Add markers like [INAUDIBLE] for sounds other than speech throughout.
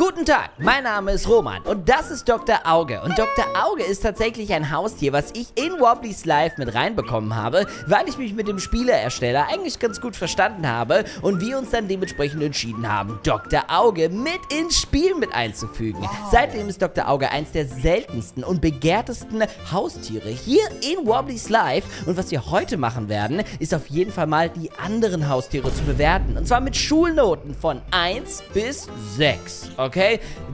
Guten Tag, mein Name ist Roman und das ist Dr. Auge. Und Dr. Auge ist tatsächlich ein Haustier, was ich in Wobblies Life mit reinbekommen habe, weil ich mich mit dem Spieleersteller eigentlich ganz gut verstanden habe und wir uns dann dementsprechend entschieden haben, Dr. Auge mit ins Spiel mit einzufügen. Seitdem ist Dr. Auge eins der seltensten und begehrtesten Haustiere hier in Wobblies Life. Und was wir heute machen werden, ist auf jeden Fall mal die anderen Haustiere zu bewerten. Und zwar mit Schulnoten von 1 bis 6. Okay?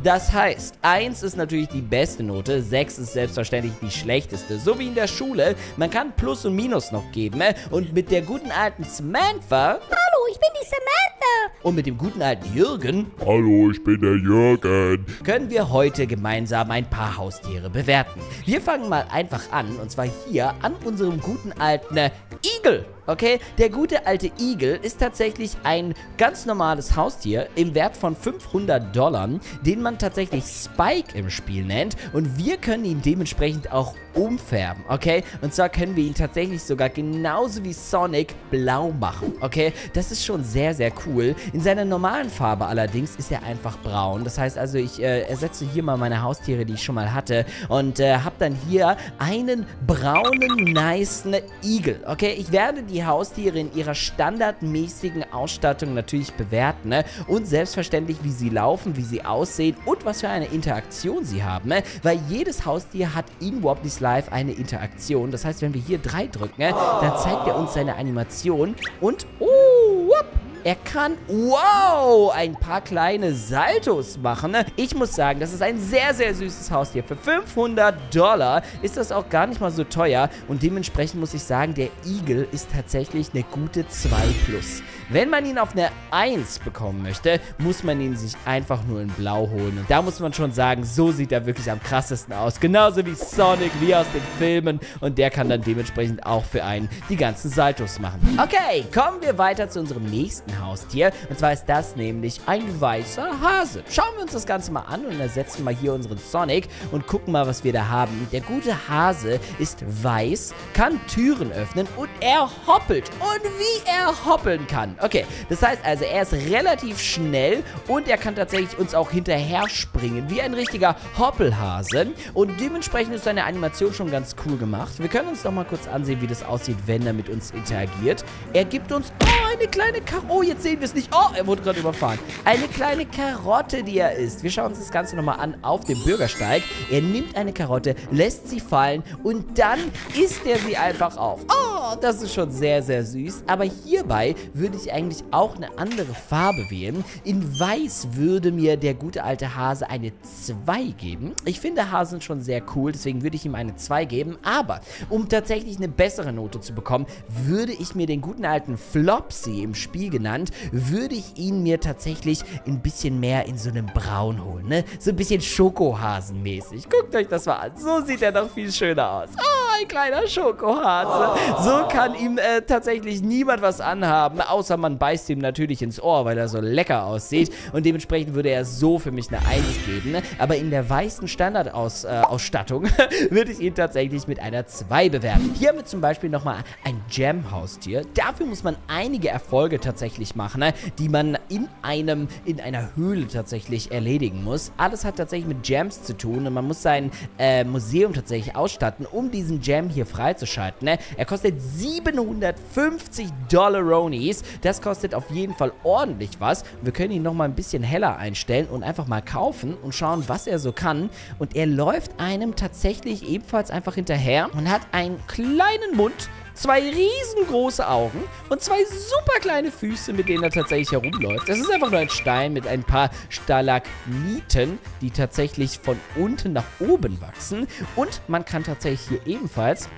Das heißt, 1 ist natürlich die beste Note, 6 ist selbstverständlich die schlechteste. So wie in der Schule. Man kann Plus und Minus noch geben. Und mit der guten alten Samantha Hallo, ich bin die Samantha. und mit dem guten alten Jürgen Hallo, ich bin der Jürgen. können wir heute gemeinsam ein paar Haustiere bewerten. Wir fangen mal einfach an, und zwar hier an unserem guten alten äh, Igel. Okay, der gute alte Igel ist tatsächlich ein ganz normales Haustier im Wert von 500 Dollar, den man tatsächlich Spike im Spiel nennt. Und wir können ihn dementsprechend auch umfärben, okay? Und zwar können wir ihn tatsächlich sogar genauso wie Sonic blau machen, okay? Das ist schon sehr, sehr cool. In seiner normalen Farbe allerdings ist er einfach braun. Das heißt also, ich äh, ersetze hier mal meine Haustiere, die ich schon mal hatte und äh, habe dann hier einen braunen, nicen Igel, okay? Ich werde die Haustiere in ihrer standardmäßigen Ausstattung natürlich bewerten ne? und selbstverständlich, wie sie laufen, wie sie aussehen und was für eine Interaktion sie haben, ne? weil jedes Haustier hat in Wobbly's Life eine Interaktion. Das heißt, wenn wir hier 3 drücken, ne, dann zeigt er uns seine Animation und, oh, whoop, er kann, wow, ein paar kleine Saltos machen. ne? Ich muss sagen, das ist ein sehr, sehr süßes Haustier. Für 500 Dollar ist das auch gar nicht mal so teuer. Und dementsprechend muss ich sagen, der Igel ist tatsächlich eine gute 2 plus. Wenn man ihn auf eine 1 bekommen möchte, muss man ihn sich einfach nur in blau holen. Und da muss man schon sagen, so sieht er wirklich am krassesten aus. Genauso wie Sonic, wie aus den Filmen. Und der kann dann dementsprechend auch für einen die ganzen Saltos machen. Okay, kommen wir weiter zu unserem nächsten Haustier. Und zwar ist das nämlich ein weißer Hase. Schauen wir uns das Ganze mal an und ersetzen mal hier unseren Sonic und gucken mal, was wir da haben. Der gute Hase ist weiß, kann Türen öffnen und er hoppelt. Und wie er hoppeln kann. Okay, das heißt also, er ist relativ schnell und er kann tatsächlich uns auch hinterher springen, wie ein richtiger Hoppelhase. Und dementsprechend ist seine Animation schon ganz cool gemacht. Wir können uns doch mal kurz ansehen, wie das aussieht, wenn er mit uns interagiert. Er gibt uns, oh, eine kleine Karotte. Oh, jetzt sehen wir es nicht. Oh, er wurde gerade überfahren. Eine kleine Karotte, die er isst. Wir schauen uns das Ganze nochmal an auf dem Bürgersteig. Er nimmt eine Karotte, lässt sie fallen und dann isst er sie einfach auf. Oh, das ist schon sehr, sehr süß. Aber hierbei würde ich eigentlich auch eine andere Farbe wählen. In Weiß würde mir der gute alte Hase eine 2 geben. Ich finde Hasen schon sehr cool, deswegen würde ich ihm eine 2 geben. Aber um tatsächlich eine bessere Note zu bekommen, würde ich mir den guten alten Flopsy im Spiel genannt, würde ich ihn mir tatsächlich ein bisschen mehr in so einem Braun holen, ne? So ein bisschen Schokohasenmäßig. Guckt euch das mal an. So sieht er noch viel schöner aus. Oh, ein kleiner Schokohase. So kann ihm äh, tatsächlich niemand was anhaben, außer man beißt ihm natürlich ins Ohr, weil er so lecker aussieht. Und dementsprechend würde er so für mich eine 1 geben. Aber in der weißen Standardausstattung äh, [LAUGHS] würde ich ihn tatsächlich mit einer 2 bewerten. Hier haben wir zum Beispiel nochmal ein Gem-Haustier. Dafür muss man einige Erfolge tatsächlich machen, ne? die man in einem, in einer Höhle tatsächlich erledigen muss. Alles hat tatsächlich mit Gems zu tun und man muss sein äh, Museum tatsächlich ausstatten, um diesen Gem hier freizuschalten. Ne? Er kostet 750 Dollaronies. Das kostet auf jeden Fall ordentlich was. Wir können ihn nochmal ein bisschen heller einstellen und einfach mal kaufen und schauen, was er so kann. Und er läuft einem tatsächlich ebenfalls einfach hinterher und hat einen kleinen Mund, zwei riesengroße Augen und zwei super kleine Füße, mit denen er tatsächlich herumläuft. Das ist einfach nur ein Stein mit ein paar Stalagniten, die tatsächlich von unten nach oben wachsen. Und man kann tatsächlich hier ebenfalls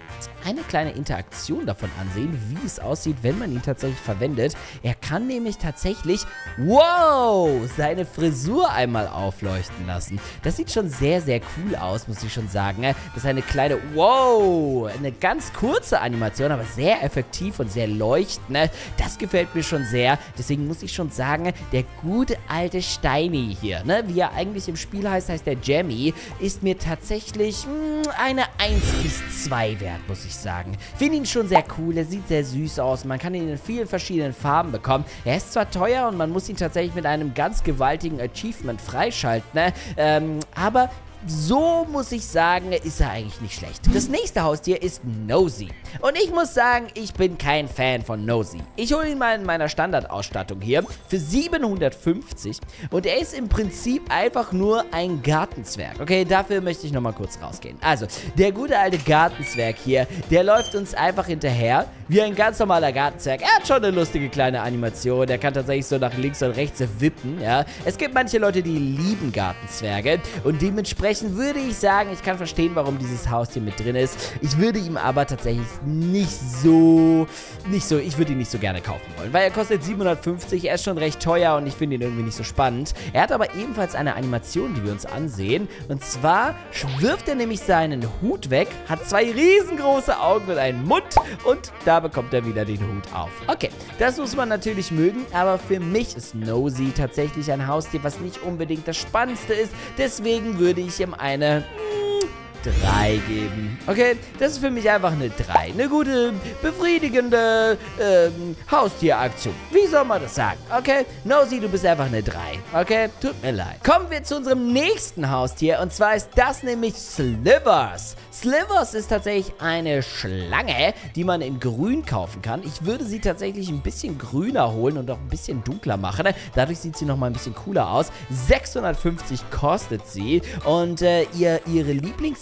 eine kleine Interaktion davon ansehen, wie es aussieht, wenn man ihn tatsächlich verwendet. Er kann nämlich tatsächlich, wow, seine Frisur einmal aufleuchten lassen. Das sieht schon sehr, sehr cool aus, muss ich schon sagen. Das ist eine kleine, wow, eine ganz kurze Animation, aber sehr effektiv und sehr leuchtend. ne? Das gefällt mir schon sehr. Deswegen muss ich schon sagen, der gute alte Steini hier, ne, wie er eigentlich im Spiel heißt, heißt der Jammy, ist mir tatsächlich mh, eine 1 bis 2 wert, muss ich sagen. Finde ihn schon sehr cool, er sieht sehr süß aus. Man kann ihn in vielen verschiedenen Farben bekommen. Er ist zwar teuer und man muss ihn tatsächlich mit einem ganz gewaltigen Achievement freischalten, ne? ähm, aber so muss ich sagen, ist er eigentlich nicht schlecht. Das nächste Haustier ist Nosy. Und ich muss sagen, ich bin kein Fan von Nosy. Ich hole ihn mal in meiner Standardausstattung hier für 750. Und er ist im Prinzip einfach nur ein Gartenzwerg. Okay, dafür möchte ich nochmal kurz rausgehen. Also, der gute alte Gartenzwerg hier, der läuft uns einfach hinterher. Wie ein ganz normaler Gartenzwerg. Er hat schon eine lustige kleine Animation. Der kann tatsächlich so nach links und rechts wippen, ja. Es gibt manche Leute, die lieben Gartenzwerge. Und dementsprechend Dementsprechend würde ich sagen, ich kann verstehen, warum dieses Haustier mit drin ist. Ich würde ihm aber tatsächlich nicht so, nicht so, ich würde ihn nicht so gerne kaufen wollen, weil er kostet 750, er ist schon recht teuer und ich finde ihn irgendwie nicht so spannend. Er hat aber ebenfalls eine Animation, die wir uns ansehen. Und zwar wirft er nämlich seinen Hut weg, hat zwei riesengroße Augen und einen Mund und da bekommt er wieder den Hut auf. Okay, das muss man natürlich mögen, aber für mich ist Nosy tatsächlich ein Haustier, was nicht unbedingt das Spannendste ist. Deswegen würde ich ihm eine 3 geben. Okay, das ist für mich einfach eine 3. Eine gute, befriedigende ähm, Haustieraktion. Wie soll man das sagen? Okay, Nosy, du bist einfach eine 3. Okay, tut mir leid. Kommen wir zu unserem nächsten Haustier und zwar ist das nämlich Slivers. Slivers ist tatsächlich eine Schlange, die man in grün kaufen kann. Ich würde sie tatsächlich ein bisschen grüner holen und auch ein bisschen dunkler machen. Dadurch sieht sie nochmal ein bisschen cooler aus. 650 kostet sie und äh, ihr, ihre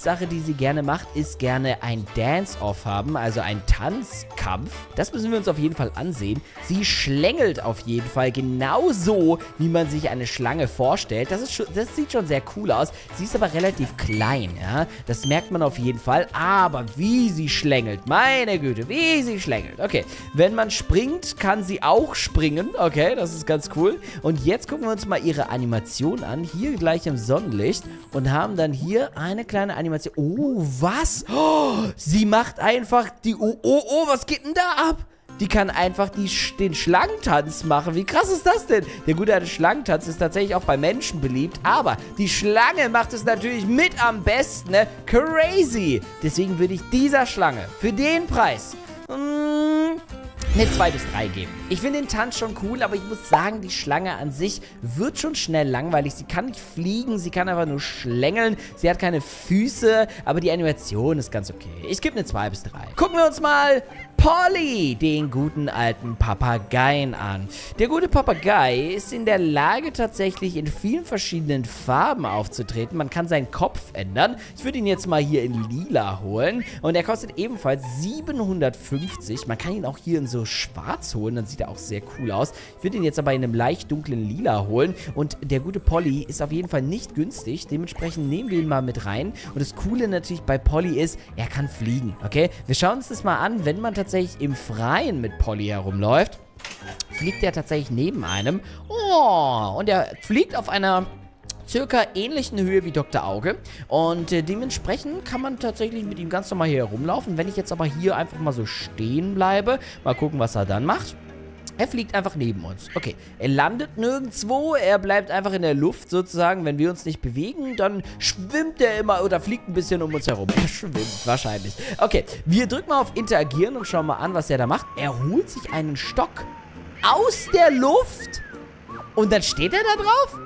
Lieblingssache, die sie gerne macht, ist gerne ein Dance-Off haben, also ein Tanzkampf. Das müssen wir uns auf jeden Fall ansehen. Sie schlängelt auf jeden Fall genau so, wie man sich eine Schlange vorstellt. Das, ist schon, das sieht schon sehr cool aus. Sie ist aber relativ klein, ja. Das merkt man auf jeden Fall. Aber wie sie schlängelt. Meine Güte, wie sie schlängelt. Okay, wenn man springt, kann sie auch springen. Okay, das ist ganz cool. Und jetzt gucken wir uns mal ihre Animation an. Hier gleich im Sonnenlicht. Und haben dann hier eine kleine Animation. Oh, was? Oh, sie macht einfach die... Oh, oh, oh, was geht denn da ab? Die kann einfach die, den Schlangentanz machen. Wie krass ist das denn? Der gute alte Schlangentanz ist tatsächlich auch bei Menschen beliebt. Aber die Schlange macht es natürlich mit am besten. Ne? Crazy. Deswegen würde ich dieser Schlange für den Preis... Mm, eine 2 bis 3 geben. Ich finde den Tanz schon cool, aber ich muss sagen, die Schlange an sich wird schon schnell langweilig. Sie kann nicht fliegen, sie kann einfach nur schlängeln. Sie hat keine Füße, aber die Animation ist ganz okay. Ich gebe eine 2 bis 3. Gucken wir uns mal Polly, den guten alten Papageien an. Der gute Papagei ist in der Lage, tatsächlich in vielen verschiedenen Farben aufzutreten. Man kann seinen Kopf ändern. Ich würde ihn jetzt mal hier in lila holen. Und er kostet ebenfalls 750. Man kann ihn auch hier in so schwarz holen. Dann sieht er auch sehr cool aus. Ich würde ihn jetzt aber in einem leicht dunklen lila holen. Und der gute Polly ist auf jeden Fall nicht günstig. Dementsprechend nehmen wir ihn mal mit rein. Und das Coole natürlich bei Polly ist, er kann fliegen. Okay? Wir schauen uns das mal an, wenn man tatsächlich tatsächlich im Freien mit Polly herumläuft, fliegt er tatsächlich neben einem. Oh, und er fliegt auf einer circa ähnlichen Höhe wie Dr. Auge. Und äh, dementsprechend kann man tatsächlich mit ihm ganz normal hier herumlaufen. Wenn ich jetzt aber hier einfach mal so stehen bleibe, mal gucken, was er dann macht. Er fliegt einfach neben uns. Okay, er landet nirgendwo, er bleibt einfach in der Luft sozusagen. Wenn wir uns nicht bewegen, dann schwimmt er immer oder fliegt ein bisschen um uns herum. Er schwimmt wahrscheinlich. Okay, wir drücken mal auf Interagieren und schauen mal an, was er da macht. Er holt sich einen Stock aus der Luft und dann steht er da drauf?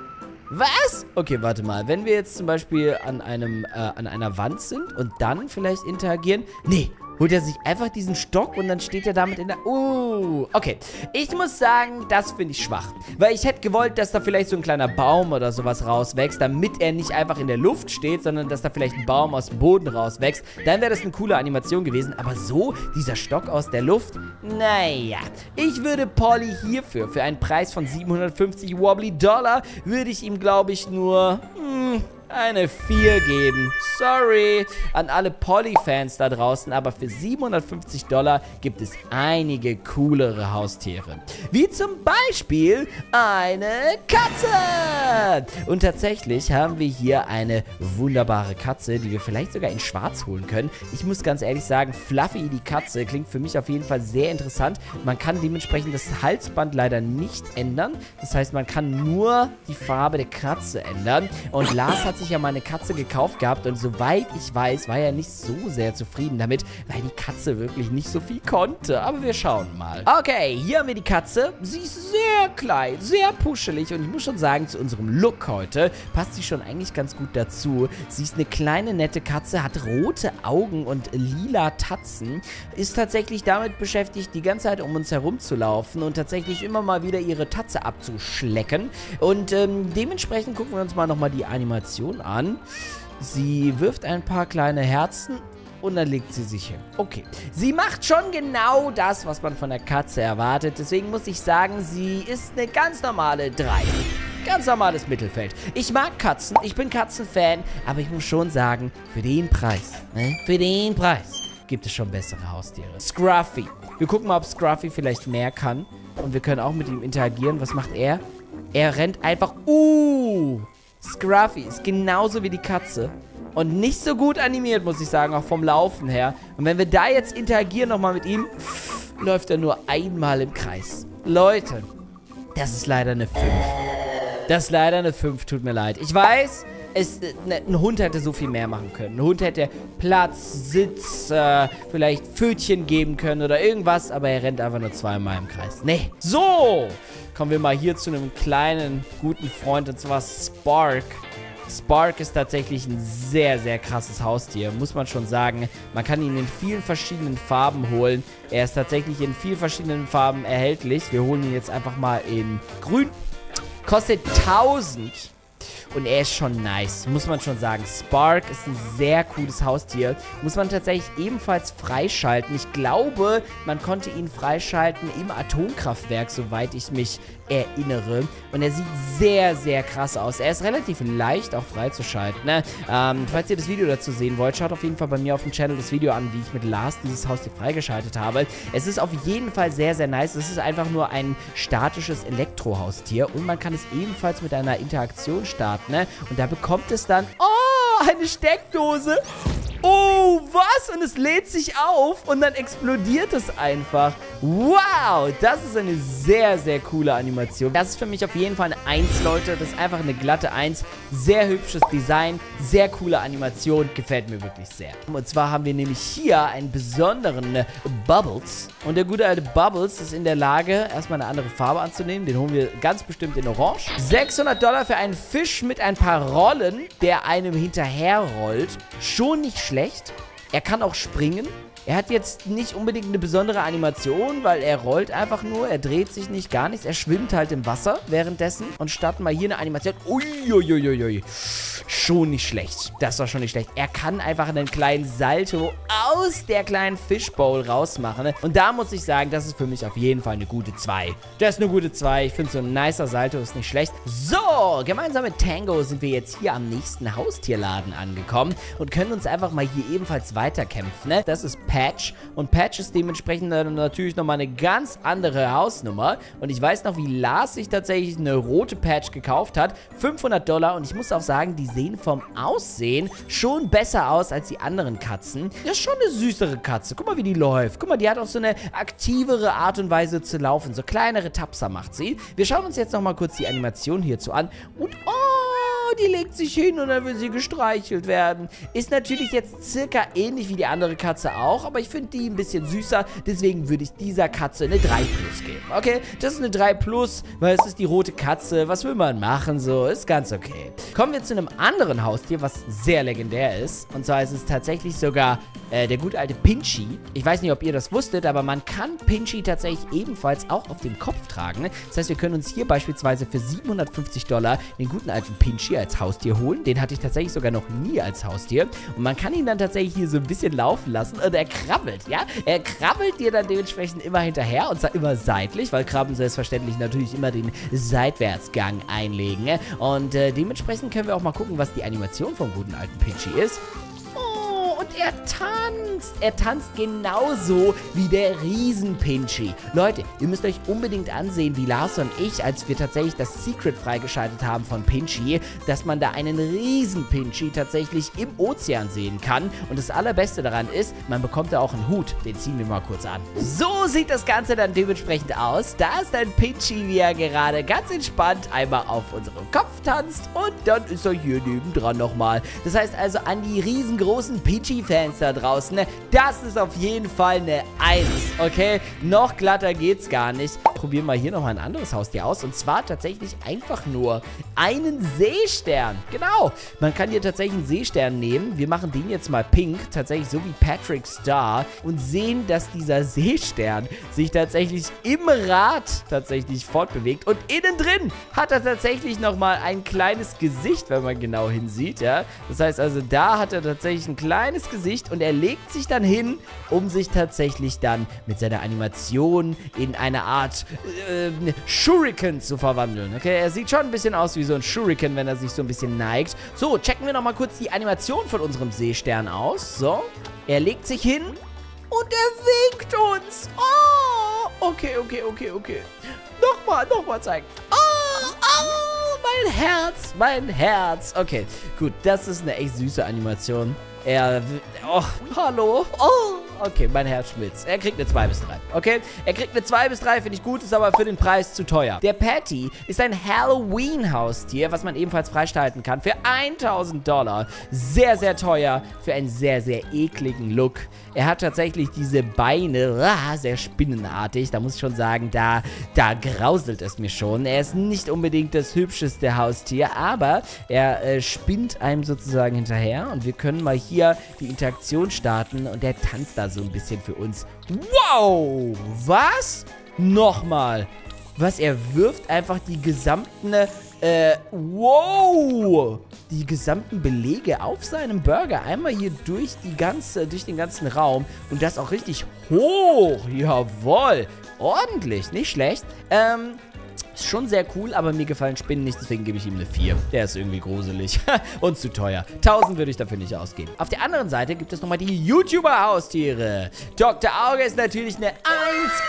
Was? Okay, warte mal. Wenn wir jetzt zum Beispiel an einem, äh, an einer Wand sind und dann vielleicht interagieren. Nee, holt er sich einfach diesen Stock und dann steht er damit in der... Uh, okay. Ich muss sagen, das finde ich schwach. Weil ich hätte gewollt, dass da vielleicht so ein kleiner Baum oder sowas rauswächst, damit er nicht einfach in der Luft steht, sondern dass da vielleicht ein Baum aus dem Boden rauswächst. Dann wäre das eine coole Animation gewesen. Aber so, dieser Stock aus der Luft, naja. Ich würde Polly hierfür, für einen Preis von 750 Wobbly Dollar, würde ich ihm, glaube ich, nur... Hm, eine 4 geben. Sorry an alle Polly-Fans da draußen, aber für 750 Dollar gibt es einige coolere Haustiere. Wie zum Beispiel eine Katze. Und tatsächlich haben wir hier eine wunderbare Katze, die wir vielleicht sogar in schwarz holen können. Ich muss ganz ehrlich sagen, Fluffy die Katze klingt für mich auf jeden Fall sehr interessant. Man kann dementsprechend das Halsband leider nicht ändern. Das heißt, man kann nur die Farbe der Katze ändern. Und Lars hat sich ja mal eine Katze gekauft gehabt und soweit ich weiß, war er nicht so sehr zufrieden damit, weil die Katze wirklich nicht so viel konnte. Aber wir schauen mal. Okay, hier haben wir die Katze. Sie ist sehr klein, sehr puschelig und ich muss schon sagen, zu unserem Look heute passt sie schon eigentlich ganz gut dazu. Sie ist eine kleine, nette Katze, hat rote Augen und lila Tatzen, ist tatsächlich damit beschäftigt, die ganze Zeit um uns herum zu laufen und tatsächlich immer mal wieder ihre Tatze abzuschlecken. Und ähm, dementsprechend gucken wir uns mal nochmal die Animation an. Sie wirft ein paar kleine Herzen und dann legt sie sich hin. Okay. Sie macht schon genau das, was man von der Katze erwartet. Deswegen muss ich sagen, sie ist eine ganz normale 3. Ganz normales Mittelfeld. Ich mag Katzen, ich bin Katzenfan, aber ich muss schon sagen, für den Preis, ne? Für den Preis gibt es schon bessere Haustiere. Scruffy. Wir gucken mal, ob Scruffy vielleicht mehr kann. Und wir können auch mit ihm interagieren. Was macht er? Er rennt einfach... Uh! Scruffy ist genauso wie die Katze. Und nicht so gut animiert, muss ich sagen, auch vom Laufen her. Und wenn wir da jetzt interagieren nochmal mit ihm, läuft er nur einmal im Kreis. Leute, das ist leider eine 5. Das ist leider eine 5, tut mir leid. Ich weiß, es, ne, ein Hund hätte so viel mehr machen können. Ein Hund hätte Platz, Sitz, äh, vielleicht Pfötchen geben können oder irgendwas, aber er rennt einfach nur zweimal im Kreis. Nee. So, kommen wir mal hier zu einem kleinen, guten Freund, und zwar Spark. Spark ist tatsächlich ein sehr, sehr krasses Haustier, muss man schon sagen. Man kann ihn in vielen verschiedenen Farben holen. Er ist tatsächlich in vielen verschiedenen Farben erhältlich. Wir holen ihn jetzt einfach mal in grün. Kostet 1000 und er ist schon nice, muss man schon sagen. Spark ist ein sehr cooles Haustier. Muss man tatsächlich ebenfalls freischalten. Ich glaube, man konnte ihn freischalten im Atomkraftwerk, soweit ich mich erinnere. Und er sieht sehr, sehr krass aus. Er ist relativ leicht auch freizuschalten. Ne? Ähm, falls ihr das Video dazu sehen wollt, schaut auf jeden Fall bei mir auf dem Channel das Video an, wie ich mit Lars dieses Haustier freigeschaltet habe. Es ist auf jeden Fall sehr, sehr nice. Es ist einfach nur ein statisches Elektrohaustier und man kann es ebenfalls mit einer Interaktion starten ne? Und da bekommt es dann... Oh, eine Steckdose. Oh, was? Und es lädt sich auf und dann explodiert es einfach. Wow, das ist eine sehr, sehr coole Animation. Das ist für mich auf jeden Fall eine 1, Leute. Das ist einfach eine glatte 1. Sehr hübsches Design, sehr coole Animation. Gefällt mir wirklich sehr. Und zwar haben wir nämlich hier einen besonderen Bubbles. Und der gute alte Bubbles ist in der Lage, erstmal eine andere Farbe anzunehmen. Den holen wir ganz bestimmt in Orange. 600 Dollar für einen Fisch mit ein paar Rollen, der einem hinterherrollt. Schon nicht schlecht. Er kann auch springen. Er hat jetzt nicht unbedingt eine besondere Animation, weil er rollt einfach nur, er dreht sich nicht, gar nichts. Er schwimmt halt im Wasser währenddessen. Und starten mal hier eine Animation. Uiuiuiui. Schon nicht schlecht. Das war schon nicht schlecht. Er kann einfach einen kleinen Salto aus der kleinen Fishbowl rausmachen. Und da muss ich sagen, das ist für mich auf jeden Fall eine gute 2. Das ist eine gute 2. Ich finde so ein nicer Salto ist nicht schlecht. So, gemeinsam mit Tango sind wir jetzt hier am nächsten Haustierladen angekommen und können uns einfach mal hier ebenfalls weiterkämpfen. Ne? Das ist Patch. Und Patch ist dementsprechend natürlich nochmal eine ganz andere Hausnummer. Und ich weiß noch, wie Lars sich tatsächlich eine rote Patch gekauft hat. 500 Dollar. Und ich muss auch sagen, die sehen vom Aussehen schon besser aus als die anderen Katzen. Das ist schon eine süßere Katze. Guck mal, wie die läuft. Guck mal, die hat auch so eine aktivere Art und Weise zu laufen. So kleinere Tapser macht sie. Wir schauen uns jetzt nochmal kurz die Animation hierzu an. Und, oh, die legt sich hin und dann will sie gestreichelt werden. Ist natürlich jetzt circa ähnlich wie die andere Katze auch, aber ich finde die ein bisschen süßer. Deswegen würde ich dieser Katze eine 3 Plus geben. Okay, das ist eine 3 Plus, weil es ist die rote Katze. Was will man machen so? Ist ganz okay. Kommen wir zu einem anderen Haustier, was sehr legendär ist. Und zwar ist es tatsächlich sogar äh, der gute alte Pinchy. Ich weiß nicht, ob ihr das wusstet, aber man kann Pinchy tatsächlich ebenfalls auch auf dem Kopf tragen. Das heißt, wir können uns hier beispielsweise für 750 Dollar den guten alten Pinchy als Haustier holen. Den hatte ich tatsächlich sogar noch nie als Haustier. Und man kann ihn dann tatsächlich hier so ein bisschen laufen lassen. Und er krabbelt, ja? Er krabbelt dir dann dementsprechend immer hinterher. Und zwar immer seitlich, weil Krabben selbstverständlich natürlich immer den Seitwärtsgang einlegen. Ne? Und äh, dementsprechend können wir auch mal gucken, was die Animation vom guten alten Pinchy ist er tanzt. Er tanzt genauso wie der Riesen-Pinchy. Leute, ihr müsst euch unbedingt ansehen, wie Lars und ich, als wir tatsächlich das Secret freigeschaltet haben von Pinchy, dass man da einen Riesen-Pinchy tatsächlich im Ozean sehen kann. Und das Allerbeste daran ist, man bekommt da auch einen Hut. Den ziehen wir mal kurz an. So sieht das Ganze dann dementsprechend aus. Da ist ein Pinchy, wie er gerade ganz entspannt einmal auf unserem Kopf tanzt und dann ist er hier nebendran nochmal. Das heißt also an die riesengroßen Pinchy-Fans da draußen, ne, das ist auf jeden Fall eine 1, okay? Noch glatter geht's gar nicht. Probieren wir hier nochmal ein anderes Haustier aus und zwar tatsächlich einfach nur einen Seestern. Genau, man kann hier tatsächlich einen Seestern nehmen. Wir machen den jetzt mal pink, tatsächlich so wie Patrick Star und sehen, dass dieser Seestern sich tatsächlich im Rad tatsächlich fortbewegt und innen drin hat er tatsächlich nochmal ein kleines Gesicht, wenn man genau hinsieht, ja. Das heißt also, da hat er tatsächlich ein kleines Gesicht und er legt sich dann hin, um sich tatsächlich dann mit seiner Animation in eine Art äh, Shuriken zu verwandeln. Okay, er sieht schon ein bisschen aus wie so ein Shuriken, wenn er sich so ein bisschen neigt. So, checken wir nochmal kurz die Animation von unserem Seestern aus. So, er legt sich hin und er winkt uns. Oh, okay, okay, okay, okay. Nochmal, nochmal zeigen. Oh, oh, mein Herz, mein Herz. Okay, gut, das ist eine echt süße Animation. Er, oh, hallo. Oh, okay, mein Herz schmilzt. Er kriegt eine 2 bis 3. Okay, er kriegt eine 2 bis 3, finde ich gut, ist aber für den Preis zu teuer. Der Patty ist ein Halloween-Haustier, was man ebenfalls freischalten kann für 1000 Dollar. Sehr, sehr teuer für einen sehr, sehr ekligen Look. Er hat tatsächlich diese Beine, ah, sehr spinnenartig. Da muss ich schon sagen, da, da grauselt es mir schon. Er ist nicht unbedingt das hübscheste Haustier, aber er äh, spinnt einem sozusagen hinterher. Und wir können mal hier die Interaktion starten und der tanzt da so ein bisschen für uns. Wow! Was? Nochmal. Was, er wirft einfach die gesamten äh, wow! Die gesamten Belege auf seinem Burger. Einmal hier durch die ganze, durch den ganzen Raum. Und das auch richtig hoch. Jawoll. Ordentlich. Nicht schlecht. Ähm, ist schon sehr cool, aber mir gefallen Spinnen nicht, deswegen gebe ich ihm eine 4. Der ist irgendwie gruselig [LAUGHS] und zu teuer. 1000 würde ich dafür nicht ausgeben. Auf der anderen Seite gibt es nochmal die YouTuber-Haustiere. Dr. Auge ist natürlich eine 1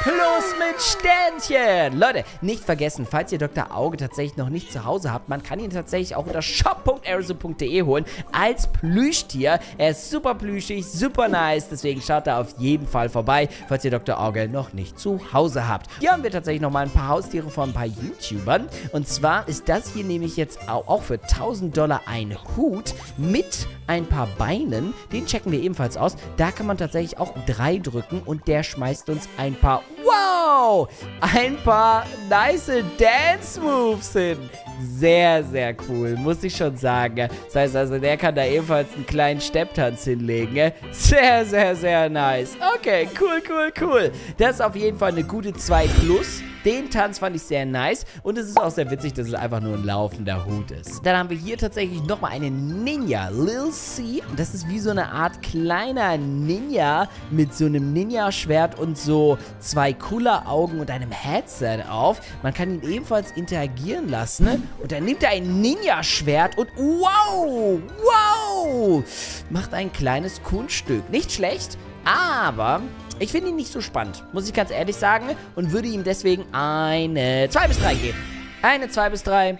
plus mit Sternchen. Leute, nicht vergessen, falls ihr Dr. Auge tatsächlich noch nicht zu Hause habt, man kann ihn tatsächlich auch unter shop.arizona.de holen als Plüschtier. Er ist super plüschig, super nice, deswegen schaut da auf jeden Fall vorbei, falls ihr Dr. Auge noch nicht zu Hause habt. Hier haben wir tatsächlich nochmal ein paar Haustiere von ein paar YouTubern. Und zwar ist das hier nämlich jetzt auch für 1000 Dollar ein Hut mit ein paar Beinen. Den checken wir ebenfalls aus. Da kann man tatsächlich auch 3 drücken und der schmeißt uns ein paar, wow, ein paar nice Dance Moves hin. Sehr, sehr cool, muss ich schon sagen. Das heißt also, der kann da ebenfalls einen kleinen Stepptanz hinlegen. Sehr, sehr, sehr nice. Okay, cool, cool, cool. Das ist auf jeden Fall eine gute 2 Plus. Den Tanz fand ich sehr nice und es ist auch sehr witzig, dass es einfach nur ein laufender Hut ist. Dann haben wir hier tatsächlich nochmal einen Ninja, Lil C. Das ist wie so eine Art kleiner Ninja mit so einem Ninja-Schwert und so zwei cooler Augen und einem Headset auf. Man kann ihn ebenfalls interagieren lassen und dann nimmt er ein Ninja-Schwert und wow, wow, macht ein kleines Kunststück. Nicht schlecht, aber ich finde ihn nicht so spannend, muss ich ganz ehrlich sagen. Und würde ihm deswegen eine 2 bis 3 geben. Eine 2 bis 3.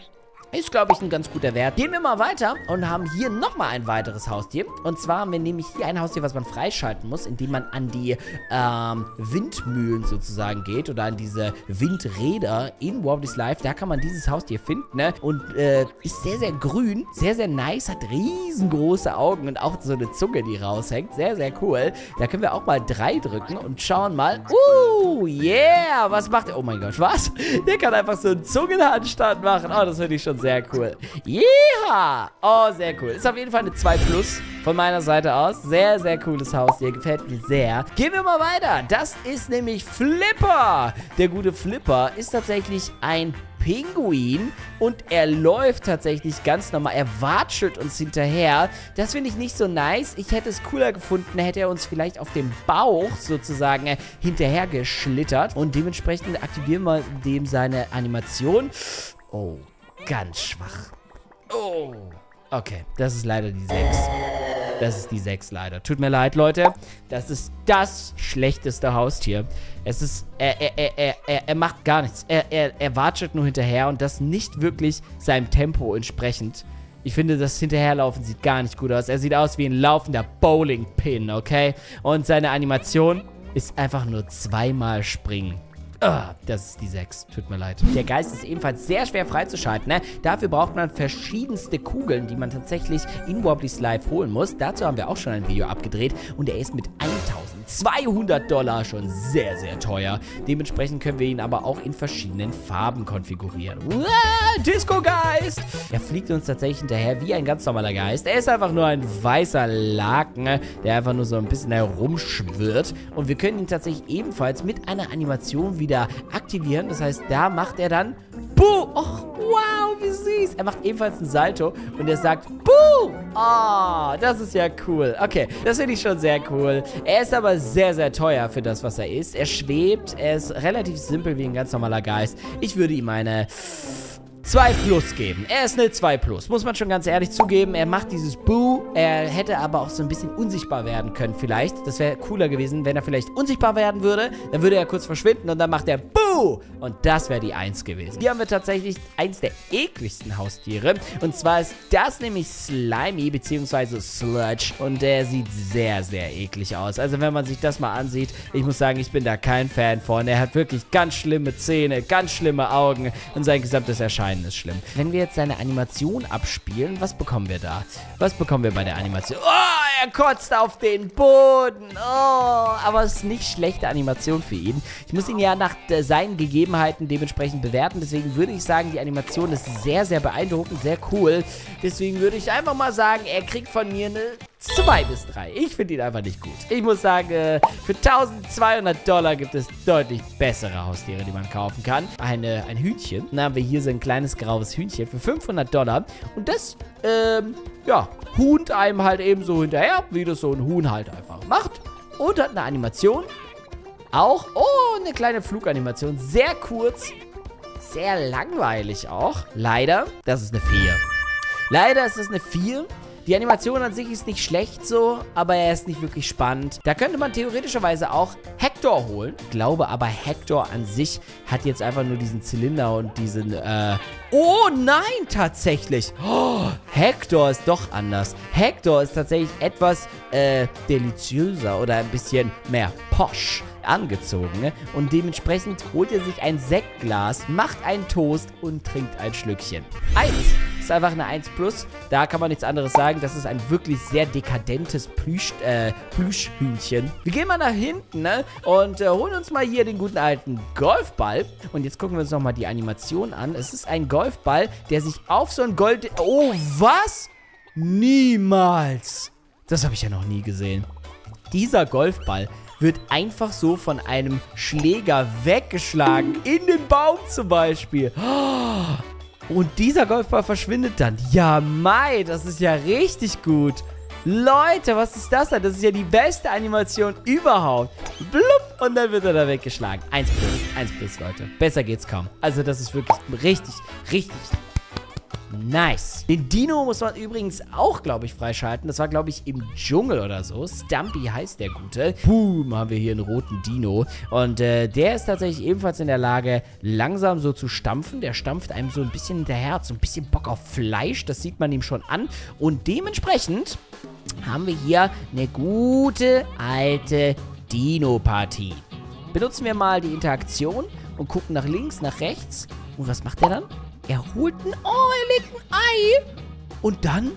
Ist, glaube ich, ein ganz guter Wert. Gehen wir mal weiter und haben hier nochmal ein weiteres Haustier. Und zwar haben wir nämlich hier ein Haustier, was man freischalten muss, indem man an die ähm, Windmühlen sozusagen geht oder an diese Windräder in Wobbly's Life. Da kann man dieses Haustier finden, ne? Und äh, ist sehr, sehr grün, sehr, sehr nice, hat riesengroße Augen und auch so eine Zunge, die raushängt. Sehr, sehr cool. Da können wir auch mal drei drücken und schauen mal. Uh, yeah, was macht er? Oh mein Gott, was? Der kann einfach so einen Zungenhandstand machen. Oh, das finde ich schon sehr cool. Ja! Oh, sehr cool. Ist auf jeden Fall eine 2 Plus von meiner Seite aus. Sehr, sehr cooles Haus hier. Gefällt mir sehr. Gehen wir mal weiter. Das ist nämlich Flipper. Der gute Flipper ist tatsächlich ein Pinguin und er läuft tatsächlich ganz normal. Er watschelt uns hinterher. Das finde ich nicht so nice. Ich hätte es cooler gefunden, hätte er uns vielleicht auf dem Bauch sozusagen äh, hinterher geschlittert. Und dementsprechend aktivieren wir dem seine Animation. Oh, Ganz schwach. Oh. Okay, das ist leider die 6. Das ist die 6 leider. Tut mir leid, Leute. Das ist das schlechteste Haustier. Es ist, er, er, er, er, er macht gar nichts. Er, er, er watschelt nur hinterher und das nicht wirklich seinem Tempo entsprechend. Ich finde, das Hinterherlaufen sieht gar nicht gut aus. Er sieht aus wie ein laufender Bowling-Pin, okay? Und seine Animation ist einfach nur zweimal springen. Ah, das ist die 6. Tut mir leid. Der Geist ist ebenfalls sehr schwer freizuschalten. Ne? Dafür braucht man verschiedenste Kugeln, die man tatsächlich in Wobblies Live holen muss. Dazu haben wir auch schon ein Video abgedreht. Und er ist mit 1200 Dollar schon sehr, sehr teuer. Dementsprechend können wir ihn aber auch in verschiedenen Farben konfigurieren. Disco Geist! Er fliegt uns tatsächlich hinterher wie ein ganz normaler Geist. Er ist einfach nur ein weißer Laken, der einfach nur so ein bisschen herumschwirrt. Und wir können ihn tatsächlich ebenfalls mit einer Animation wieder wieder aktivieren. Das heißt, da macht er dann Buh. Och, wow, wie süß. Er macht ebenfalls einen Salto und er sagt Buh. Oh, das ist ja cool. Okay, das finde ich schon sehr cool. Er ist aber sehr, sehr teuer für das, was er ist. Er schwebt. Er ist relativ simpel wie ein ganz normaler Geist. Ich würde ihm eine... 2 Plus geben. Er ist eine 2 Plus, muss man schon ganz ehrlich zugeben. Er macht dieses Boo. Er hätte aber auch so ein bisschen unsichtbar werden können vielleicht. Das wäre cooler gewesen, wenn er vielleicht unsichtbar werden würde. Dann würde er kurz verschwinden und dann macht er Boo. Und das wäre die 1 gewesen. Hier haben wir tatsächlich eins der ekligsten Haustiere. Und zwar ist das nämlich Slimy bzw. Sludge. Und der sieht sehr, sehr eklig aus. Also wenn man sich das mal ansieht, ich muss sagen, ich bin da kein Fan von. Er hat wirklich ganz schlimme Zähne, ganz schlimme Augen und sein gesamtes Erscheinen Schneiden ist schlimm. Wenn wir jetzt seine Animation abspielen, was bekommen wir da? Was bekommen wir bei der Animation? Oh, er kotzt auf den Boden. Oh, aber es ist nicht schlechte Animation für ihn. Ich muss ihn ja nach seinen Gegebenheiten dementsprechend bewerten. Deswegen würde ich sagen, die Animation ist sehr, sehr beeindruckend, sehr cool. Deswegen würde ich einfach mal sagen, er kriegt von mir eine 2 bis 3. Ich finde ihn einfach nicht gut. Ich muss sagen, äh, für 1200 Dollar gibt es deutlich bessere Haustiere, die man kaufen kann. Eine, ein Hühnchen. Dann haben wir hier so ein kleines graues Hühnchen für 500 Dollar. Und das, ähm, ja, huhnt einem halt eben so hinterher, wie das so ein Huhn halt einfach macht. Und hat eine Animation. Auch, oh, eine kleine Fluganimation. Sehr kurz. Sehr langweilig auch. Leider, das ist eine 4. Leider ist es eine 4. Die Animation an sich ist nicht schlecht so, aber er ist nicht wirklich spannend. Da könnte man theoretischerweise auch Hector holen. Ich glaube aber, Hector an sich hat jetzt einfach nur diesen Zylinder und diesen, äh... Oh nein, tatsächlich. Oh, Hector ist doch anders. Hector ist tatsächlich etwas, äh, deliziöser oder ein bisschen mehr posch angezogen. Ne? Und dementsprechend holt er sich ein Sektglas, macht einen Toast und trinkt ein Schlückchen. Eins ist einfach eine 1 Plus. Da kann man nichts anderes sagen. Das ist ein wirklich sehr dekadentes Plüsch, äh, Plüschhühnchen. Wir gehen mal nach hinten, ne? Und äh, holen uns mal hier den guten alten Golfball. Und jetzt gucken wir uns nochmal die Animation an. Es ist ein Golfball, der sich auf so ein Gold... Oh, was? Niemals. Das habe ich ja noch nie gesehen. Dieser Golfball wird einfach so von einem Schläger weggeschlagen. In den Baum zum Beispiel. Und dieser Golfball verschwindet dann. Ja, Mai, das ist ja richtig gut. Leute, was ist das denn? Das ist ja die beste Animation überhaupt. Blub, und dann wird er da weggeschlagen. 1 plus, 1 plus, Leute. Besser geht's kaum. Also das ist wirklich richtig, richtig Nice. Den Dino muss man übrigens auch, glaube ich, freischalten. Das war, glaube ich, im Dschungel oder so. Stumpy heißt der Gute. Boom, haben wir hier einen roten Dino. Und äh, der ist tatsächlich ebenfalls in der Lage, langsam so zu stampfen. Der stampft einem so ein bisschen hinterher, so ein bisschen Bock auf Fleisch. Das sieht man ihm schon an. Und dementsprechend haben wir hier eine gute alte Dino-Partie. Benutzen wir mal die Interaktion und gucken nach links, nach rechts. Und was macht er dann? Er holt ein... Oh, er legt ein Ei. Und dann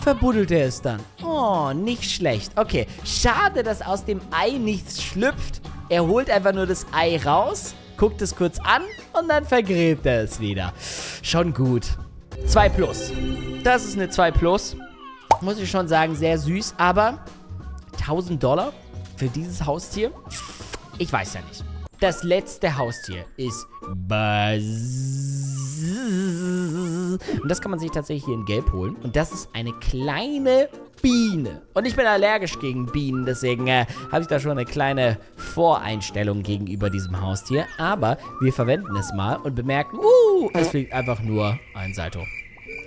verbuddelt er es dann. Oh, nicht schlecht. Okay, schade, dass aus dem Ei nichts schlüpft. Er holt einfach nur das Ei raus, guckt es kurz an und dann vergräbt er es wieder. Schon gut. 2 plus. Das ist eine 2 plus. Muss ich schon sagen, sehr süß. Aber 1000 Dollar für dieses Haustier? Ich weiß ja nicht. Das letzte Haustier ist Buzz. Und das kann man sich tatsächlich hier in Gelb holen. Und das ist eine kleine Biene. Und ich bin allergisch gegen Bienen, deswegen äh, habe ich da schon eine kleine Voreinstellung gegenüber diesem Haustier. Aber wir verwenden es mal und bemerken, uh, es fliegt einfach nur ein Salto.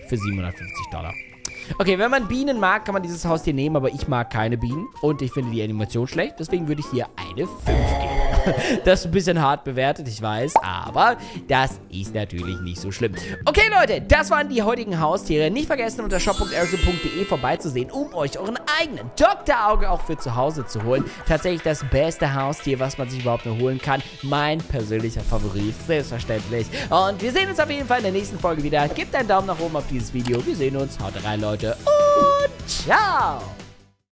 Für 750 Dollar. Okay, wenn man Bienen mag, kann man dieses Haustier nehmen, aber ich mag keine Bienen. Und ich finde die Animation schlecht, deswegen würde ich hier eine 5 geben. [LAUGHS] das ist ein bisschen hart bewertet, ich weiß, aber das ist natürlich nicht so schlimm. Okay, Leute, das waren die heutigen Haustiere. Nicht vergessen, unter shop.airzo.de vorbeizusehen, um euch euren eigenen Doktorauge auch für zu Hause zu holen. Tatsächlich das beste Haustier, was man sich überhaupt nur holen kann. Mein persönlicher Favorit, selbstverständlich. Und wir sehen uns auf jeden Fall in der nächsten Folge wieder. Gebt einen Daumen nach oben auf dieses Video. Wir sehen uns. Haut rein, Leute. Und ciao.